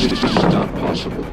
This is not possible.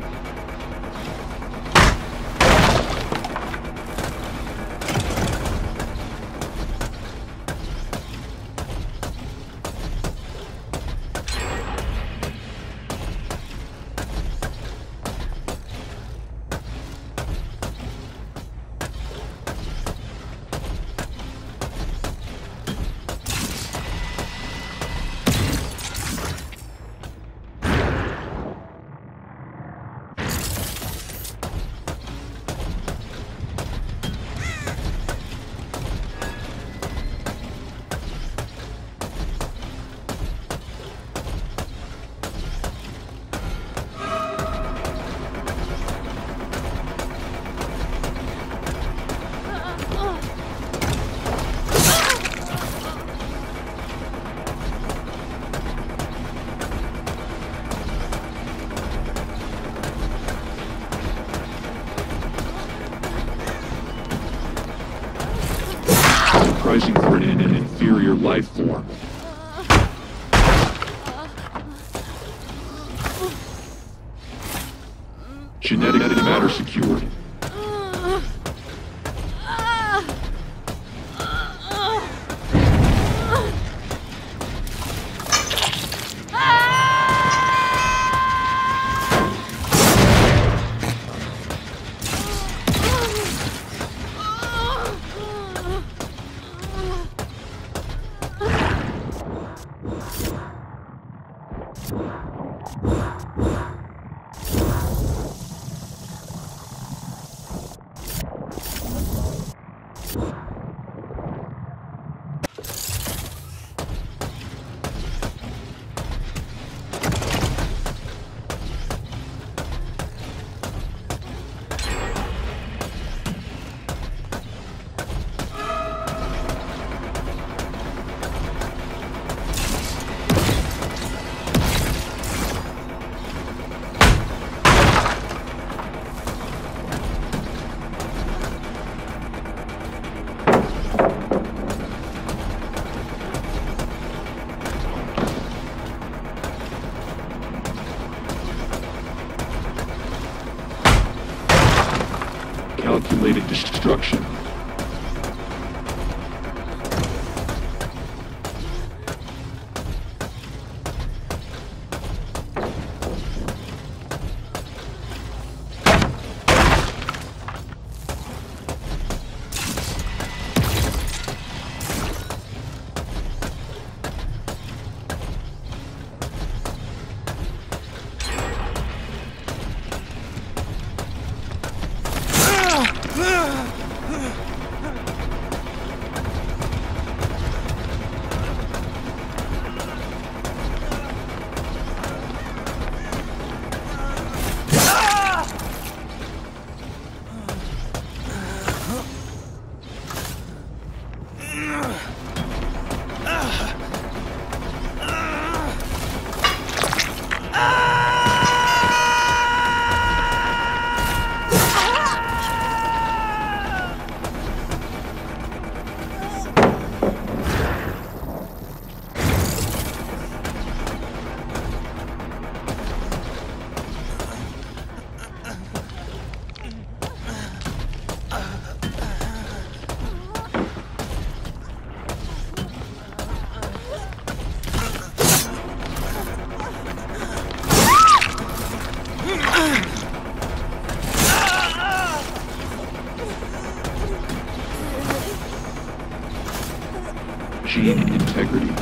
Surprising for an, an inferior life form. Genetic matter secured. Integrity,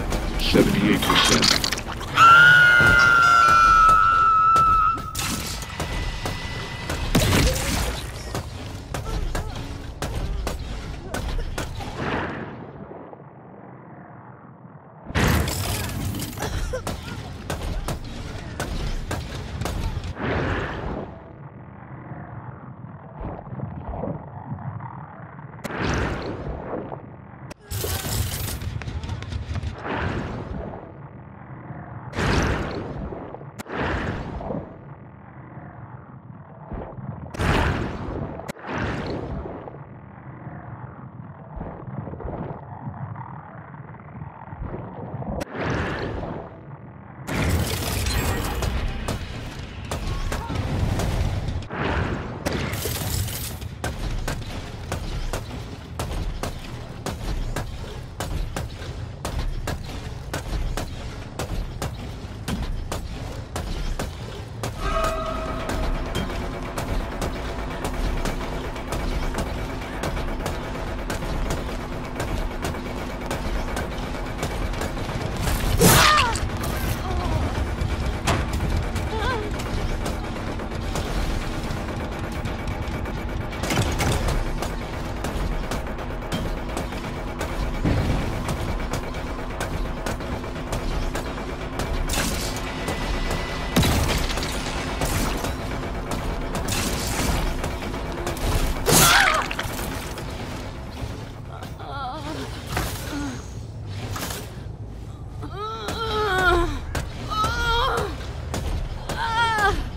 Ah!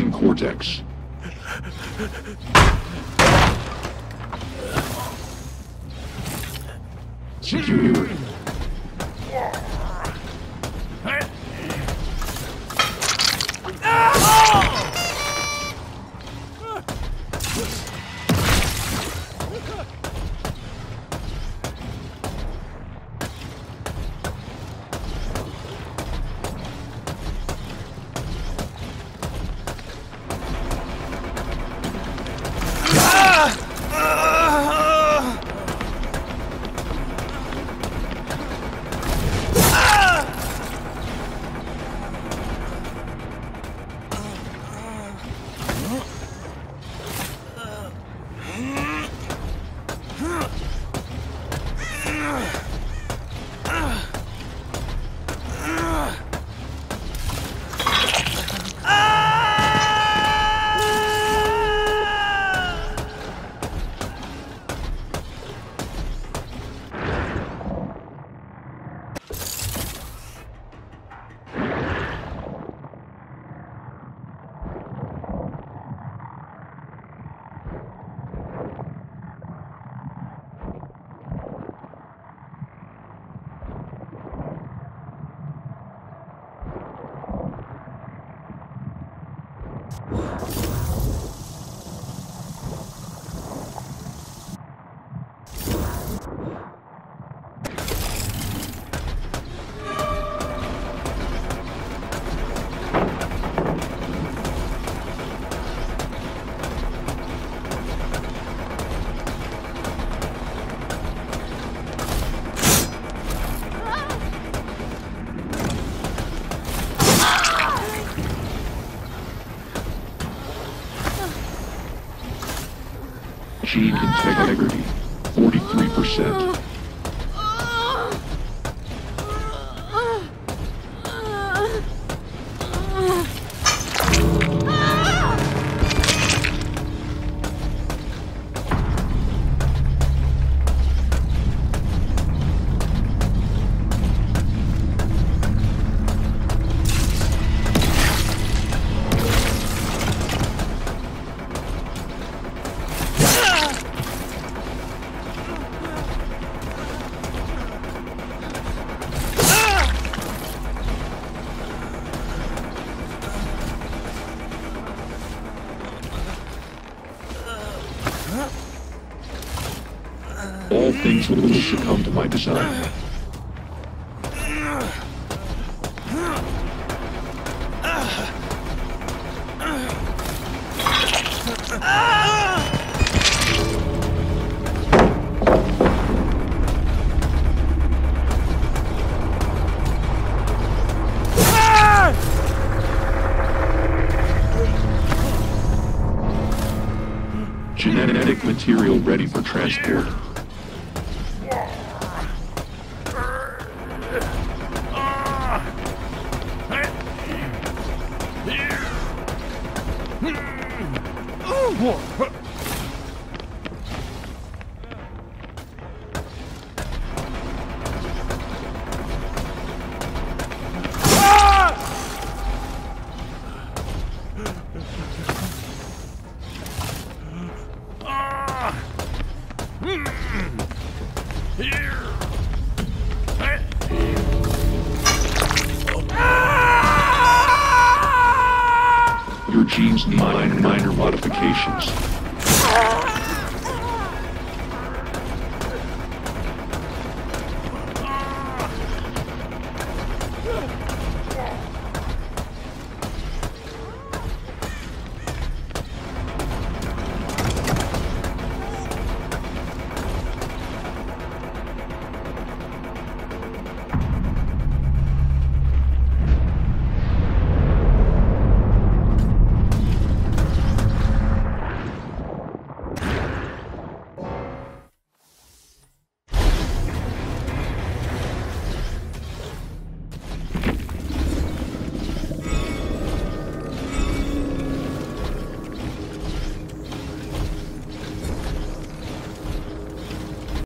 Fixing cortex. Secure. Gene integrity. 43%. Things will succumb to my. Genetic material ready for transport.